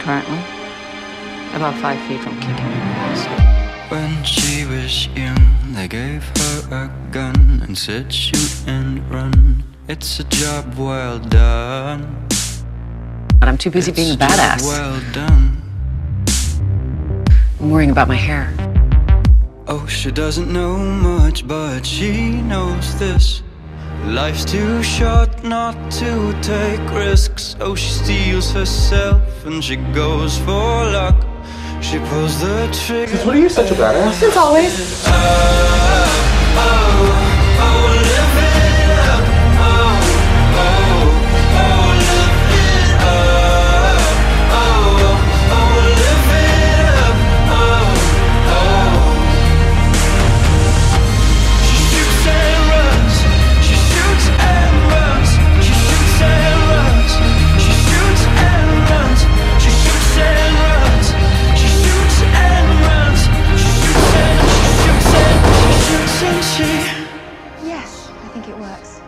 currently. About five feet from kicking your ass. When she was young, they gave her a gun and said shoot and run. It's a job well done. But I'm too busy being a It's job badass. Well done. I'm worrying about my hair. Oh, she doesn't know much, but she knows this. Life's too short not to take risks. Oh, she steels herself and she goes for luck. She pulls the trigger. What are you such a badass? Since always. She think it works.